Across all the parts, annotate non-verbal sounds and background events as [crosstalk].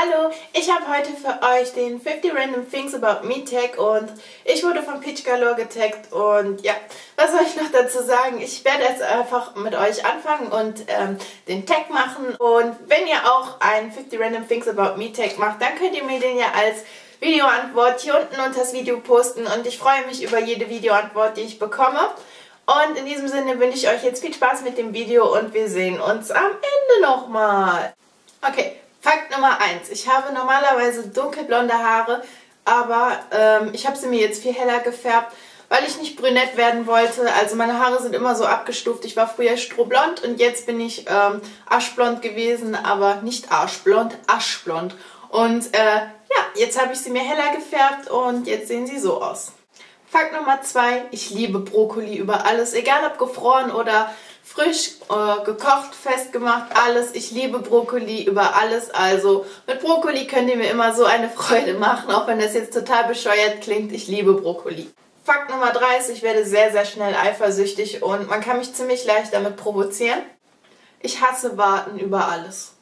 Hallo, ich habe heute für euch den 50 Random Things About Me Tag und ich wurde von Peach Galore getaggt und ja, was soll ich noch dazu sagen? Ich werde jetzt einfach mit euch anfangen und ähm, den Tag machen und wenn ihr auch einen 50 Random Things About Me Tag macht, dann könnt ihr mir den ja als Videoantwort hier unten unter das Video posten und ich freue mich über jede Videoantwort, die ich bekomme. Und in diesem Sinne wünsche ich euch jetzt viel Spaß mit dem Video und wir sehen uns am Ende nochmal. Okay, Fakt Nummer 1. Ich habe normalerweise dunkelblonde Haare, aber ähm, ich habe sie mir jetzt viel heller gefärbt, weil ich nicht brünett werden wollte. Also meine Haare sind immer so abgestuft. Ich war früher strohblond und jetzt bin ich ähm, aschblond gewesen, aber nicht arschblond, aschblond. Und äh, ja, jetzt habe ich sie mir heller gefärbt und jetzt sehen sie so aus. Fakt Nummer 2. Ich liebe Brokkoli über alles, egal ob gefroren oder frisch äh, gekocht, festgemacht, alles. Ich liebe Brokkoli über alles. Also mit Brokkoli könnt ihr mir immer so eine [laughs] Freude machen, auch wenn das jetzt total bescheuert klingt. Ich liebe Brokkoli. Fakt Nummer 3 ist, ich werde sehr, sehr schnell eifersüchtig und man kann mich ziemlich leicht damit provozieren. Ich hasse Warten über alles.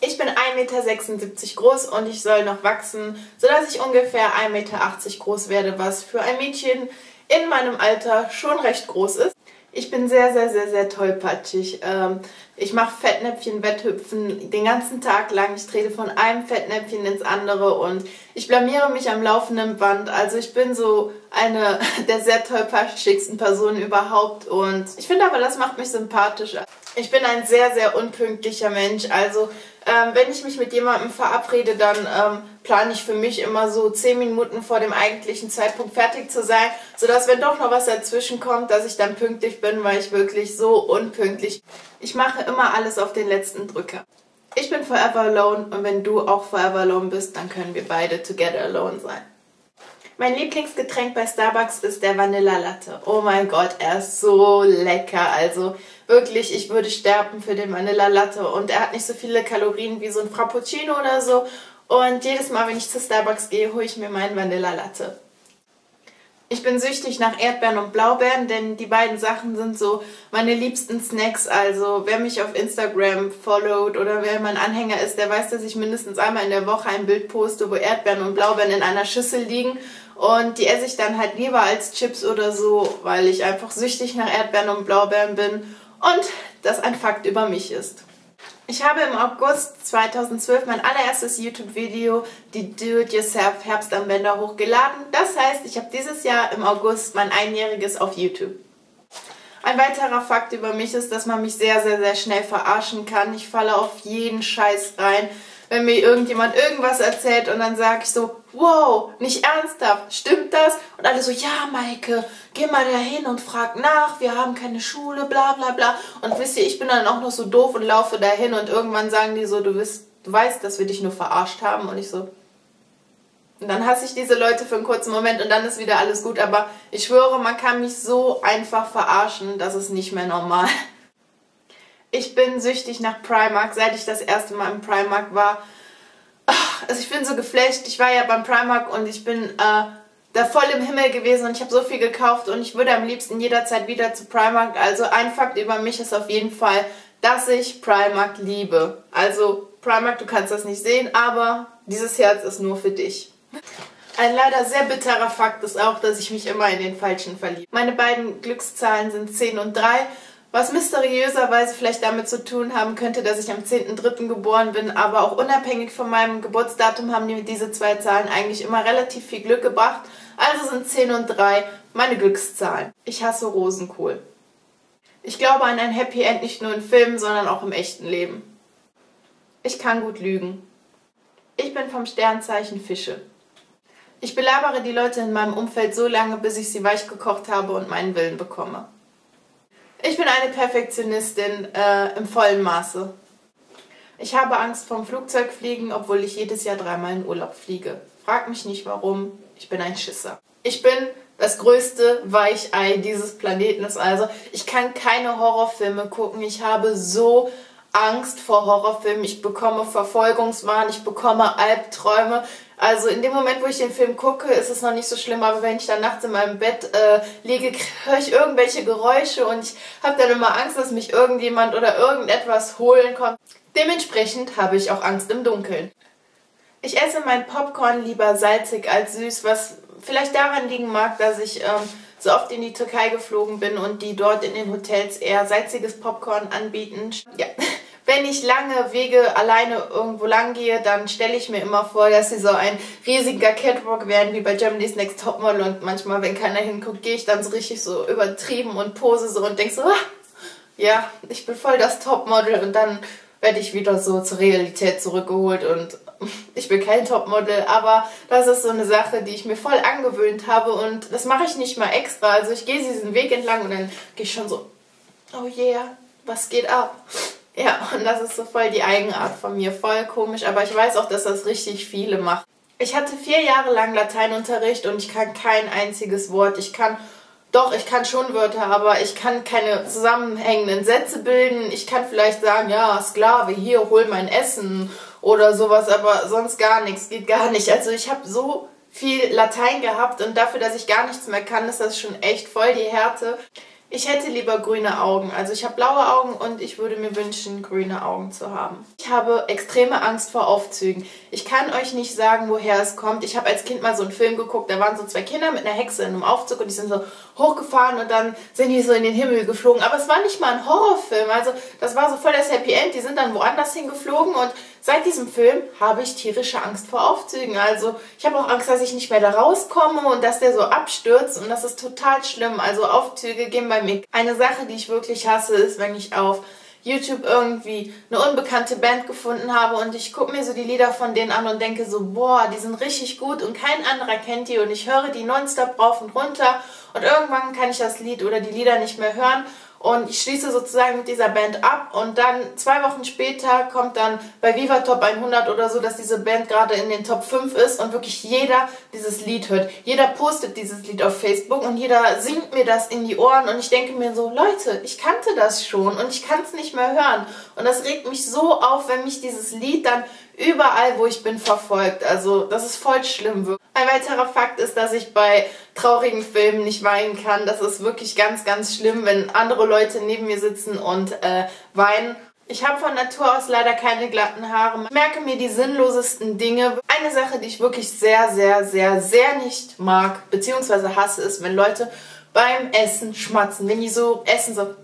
Ich bin 1,76 Meter groß und ich soll noch wachsen, sodass ich ungefähr 1,80 Meter groß werde, was für ein Mädchen in meinem Alter schon recht groß ist. Ich bin sehr, sehr, sehr, sehr tollpatschig. Ähm, ich mache Fettnäpfchen, Wetthüpfen den ganzen Tag lang. Ich trete von einem Fettnäpfchen ins andere und ich blamiere mich am laufenden Band. Also ich bin so eine [laughs] der sehr tollpatschigsten Personen überhaupt und ich finde aber, das macht mich sympathisch. Ich bin ein sehr, sehr unpünktlicher Mensch. Also ähm, wenn ich mich mit jemandem verabrede, dann ähm, plane ich für mich immer so 10 Minuten vor dem eigentlichen Zeitpunkt fertig zu sein, sodass wenn doch noch was dazwischen kommt, dass ich dann pünktlich bin, weil ich wirklich so unpünktlich. Ich mache immer alles auf den letzten Drücker. Ich bin forever alone und wenn du auch forever alone bist, dann können wir beide together alone sein. Mein Lieblingsgetränk bei Starbucks ist der Vanilla Latte. Oh mein Gott, er ist so lecker. Also wirklich, ich würde sterben für den Vanilla Latte. Und er hat nicht so viele Kalorien wie so ein Frappuccino oder so. Und jedes Mal, wenn ich zu Starbucks gehe, hole ich mir meinen Vanilla Latte. Ich bin süchtig nach Erdbeeren und Blaubeeren, denn die beiden Sachen sind so meine liebsten Snacks. Also wer mich auf Instagram followt oder wer mein Anhänger ist, der weiß, dass ich mindestens einmal in der Woche ein Bild poste, wo Erdbeeren und Blaubeeren in einer Schüssel liegen. Und die esse ich dann halt lieber als Chips oder so, weil ich einfach süchtig nach Erdbeeren und Blaubeeren bin und das ein Fakt über mich ist. Ich habe im August 2012 mein allererstes YouTube-Video, die Do-It-Yourself Herbstanwender, hochgeladen. Das heißt, ich habe dieses Jahr im August mein Einjähriges auf YouTube. Ein weiterer Fakt über mich ist, dass man mich sehr, sehr, sehr schnell verarschen kann. Ich falle auf jeden Scheiß rein wenn mir irgendjemand irgendwas erzählt und dann sage ich so, wow, nicht ernsthaft, stimmt das? Und alle so, ja, Maike, geh mal da hin und frag nach, wir haben keine Schule, bla bla bla. Und wisst ihr, ich bin dann auch noch so doof und laufe dahin und irgendwann sagen die so, du, wirst, du weißt, dass wir dich nur verarscht haben. Und ich so, und dann hasse ich diese Leute für einen kurzen Moment und dann ist wieder alles gut. Aber ich schwöre, man kann mich so einfach verarschen, das ist nicht mehr normal. Ich bin süchtig nach Primark, seit ich das erste Mal im Primark war. Also ich bin so geflasht. Ich war ja beim Primark und ich bin äh, da voll im Himmel gewesen und ich habe so viel gekauft und ich würde am liebsten jederzeit wieder zu Primark. Also ein Fakt über mich ist auf jeden Fall, dass ich Primark liebe. Also Primark, du kannst das nicht sehen, aber dieses Herz ist nur für dich. Ein leider sehr bitterer Fakt ist auch, dass ich mich immer in den Falschen verliebe. Meine beiden Glückszahlen sind 10 und 3 was mysteriöserweise vielleicht damit zu tun haben könnte, dass ich am 10.3. geboren bin, aber auch unabhängig von meinem Geburtsdatum haben mir diese zwei Zahlen eigentlich immer relativ viel Glück gebracht. Also sind 10 und 3 meine Glückszahlen. Ich hasse Rosenkohl. Ich glaube an ein Happy End nicht nur in Filmen, sondern auch im echten Leben. Ich kann gut lügen. Ich bin vom Sternzeichen Fische. Ich belabere die Leute in meinem Umfeld so lange, bis ich sie weich gekocht habe und meinen Willen bekomme. Ich bin eine Perfektionistin äh, im vollen Maße. Ich habe Angst vom Flugzeugfliegen, obwohl ich jedes Jahr dreimal in Urlaub fliege. Frag mich nicht warum, ich bin ein Schisser. Ich bin das größte Weichei dieses Planeten. Also ich kann keine Horrorfilme gucken. Ich habe so Angst vor Horrorfilmen. Ich bekomme Verfolgungswahn, ich bekomme Albträume. Also in dem Moment, wo ich den Film gucke, ist es noch nicht so schlimm, aber wenn ich dann nachts in meinem Bett äh, liege, [laughs] höre ich irgendwelche Geräusche und ich habe dann immer Angst, dass mich irgendjemand oder irgendetwas holen kommt. Dementsprechend habe ich auch Angst im Dunkeln. Ich esse mein Popcorn lieber salzig als süß, was vielleicht daran liegen mag, dass ich ähm, so oft in die Türkei geflogen bin und die dort in den Hotels eher salziges Popcorn anbieten. Ja. [laughs] Wenn ich lange Wege alleine irgendwo lang gehe, dann stelle ich mir immer vor, dass sie so ein riesiger Catwalk werden wie bei Germany's Next Topmodel und manchmal, wenn keiner hinguckt, gehe ich dann so richtig so übertrieben und pose so und denke so, ah, ja, ich bin voll das Topmodel und dann werde ich wieder so zur Realität zurückgeholt und [laughs] ich bin kein Topmodel, aber das ist so eine Sache, die ich mir voll angewöhnt habe und das mache ich nicht mal extra. Also ich gehe diesen Weg entlang und dann gehe ich schon so, oh yeah, was geht ab? Ja, und das ist so voll die Eigenart von mir, voll komisch, aber ich weiß auch, dass das richtig viele machen. Ich hatte vier Jahre lang Lateinunterricht und ich kann kein einziges Wort. Ich kann doch, ich kann schon Wörter, aber ich kann keine zusammenhängenden Sätze bilden. Ich kann vielleicht sagen, ja, Sklave, hier, hol mein Essen oder sowas, aber sonst gar nichts, geht gar nicht. Also ich habe so viel Latein gehabt und dafür, dass ich gar nichts mehr kann, ist das schon echt voll die Härte. Ich hätte lieber grüne Augen. Also ich habe blaue Augen und ich würde mir wünschen, grüne Augen zu haben. Ich habe extreme Angst vor Aufzügen. Ich kann euch nicht sagen, woher es kommt. Ich habe als Kind mal so einen Film geguckt, da waren so zwei Kinder mit einer Hexe in einem Aufzug und die sind so hochgefahren und dann sind die so in den Himmel geflogen. Aber es war nicht mal ein Horrorfilm. Also das war so voll das Happy End. Die sind dann woanders hingeflogen und Seit diesem Film habe ich tierische Angst vor Aufzügen. Also ich habe auch Angst, dass ich nicht mehr da rauskomme und dass der so abstürzt und das ist total schlimm. Also Aufzüge gehen bei mir. Eine Sache, die ich wirklich hasse, ist, wenn ich auf YouTube irgendwie eine unbekannte Band gefunden habe und ich gucke mir so die Lieder von denen an und denke so, boah, die sind richtig gut und kein anderer kennt die und ich höre die nonstop rauf und runter und irgendwann kann ich das Lied oder die Lieder nicht mehr hören und ich schließe sozusagen mit dieser Band ab und dann zwei Wochen später kommt dann bei Viva Top 100 oder so, dass diese Band gerade in den Top 5 ist und wirklich jeder dieses Lied hört. Jeder postet dieses Lied auf Facebook und jeder singt mir das in die Ohren und ich denke mir so, Leute, ich kannte das schon und ich kann es nicht mehr hören. Und das regt mich so auf, wenn mich dieses Lied dann überall, wo ich bin, verfolgt. Also das ist voll schlimm. Ein weiterer Fakt ist, dass ich bei traurigen Filmen nicht weinen kann. Das ist wirklich ganz, ganz schlimm, wenn andere Leute neben mir sitzen und äh, weinen. Ich habe von Natur aus leider keine glatten Haare. Ich merke mir die sinnlosesten Dinge. Eine Sache, die ich wirklich sehr, sehr, sehr, sehr nicht mag, beziehungsweise hasse, ist, wenn Leute beim Essen schmatzen. Wenn die so essen, so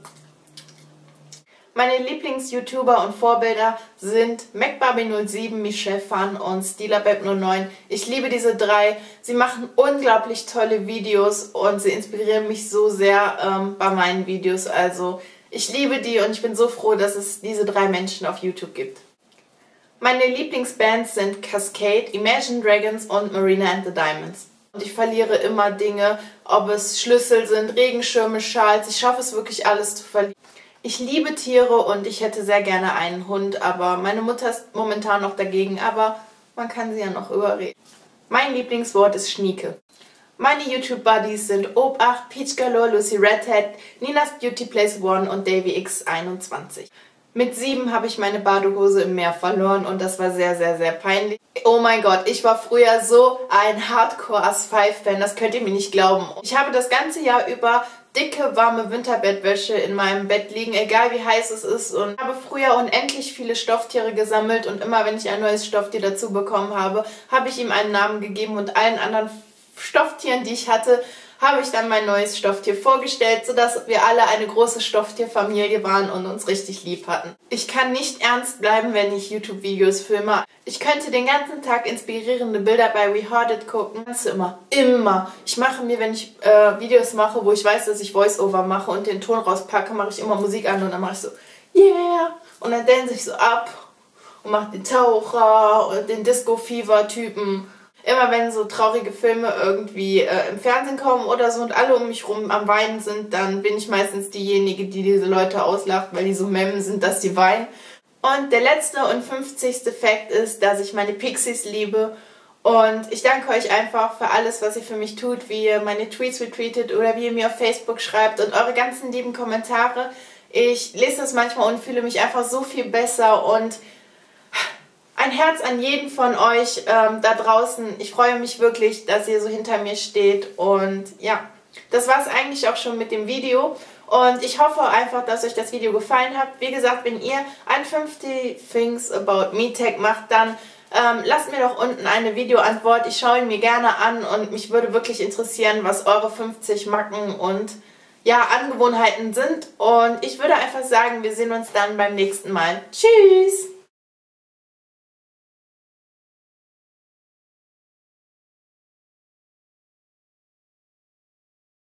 meine Lieblings-YouTuber und Vorbilder sind MacBarbie07, Michelle Fan und SteelerBeb09. Ich liebe diese drei. Sie machen unglaublich tolle Videos und sie inspirieren mich so sehr ähm, bei meinen Videos. Also ich liebe die und ich bin so froh, dass es diese drei Menschen auf YouTube gibt. Meine Lieblingsbands sind Cascade, Imagine Dragons und Marina and the Diamonds. Und ich verliere immer Dinge, ob es Schlüssel sind, Regenschirme, Schals. Ich schaffe es wirklich alles zu verlieren. Ich liebe Tiere und ich hätte sehr gerne einen Hund, aber meine Mutter ist momentan noch dagegen, aber man kann sie ja noch überreden. Mein Lieblingswort ist Schnieke. Meine YouTube-Buddies sind Obacht, Peach Galore, Lucy Redhead, Ninas Beauty Place One und Davy X21. Mit sieben habe ich meine Badehose im Meer verloren und das war sehr, sehr, sehr peinlich. Oh mein Gott, ich war früher so ein Hardcore As 5 Fan, das könnt ihr mir nicht glauben. Ich habe das ganze Jahr über dicke, warme Winterbettwäsche in meinem Bett liegen, egal wie heiß es ist. Und habe früher unendlich viele Stofftiere gesammelt und immer wenn ich ein neues Stofftier dazu bekommen habe, habe ich ihm einen Namen gegeben und allen anderen Stofftieren, die ich hatte, habe ich dann mein neues Stofftier vorgestellt, sodass wir alle eine große Stofftierfamilie waren und uns richtig lieb hatten. Ich kann nicht ernst bleiben, wenn ich YouTube-Videos filme. Ich könnte den ganzen Tag inspirierende Bilder bei WeHardit gucken. Das immer, immer. Ich mache mir, wenn ich äh, Videos mache, wo ich weiß, dass ich Voice-Over mache und den Ton rauspacke, mache ich immer Musik an und dann mache ich so, yeah! Und dann dance ich so ab und mache den Taucher und den Disco-Fever-Typen immer wenn so traurige Filme irgendwie äh, im Fernsehen kommen oder so und alle um mich rum am Weinen sind, dann bin ich meistens diejenige, die diese Leute auslacht, weil die so memmen sind, dass die weinen. Und der letzte und 50. Fakt ist, dass ich meine Pixies liebe und ich danke euch einfach für alles, was ihr für mich tut, wie ihr meine Tweets retweetet oder wie ihr mir auf Facebook schreibt und eure ganzen lieben Kommentare. Ich lese das manchmal und fühle mich einfach so viel besser und ein Herz an jeden von euch ähm, da draußen. Ich freue mich wirklich, dass ihr so hinter mir steht. Und ja, das war es eigentlich auch schon mit dem Video. Und ich hoffe einfach, dass euch das Video gefallen hat. Wie gesagt, wenn ihr ein 50 Things About Me Tag macht, dann ähm, lasst mir doch unten eine Videoantwort. Ich schaue ihn mir gerne an und mich würde wirklich interessieren, was eure 50 Macken und ja, Angewohnheiten sind. Und ich würde einfach sagen, wir sehen uns dann beim nächsten Mal. Tschüss!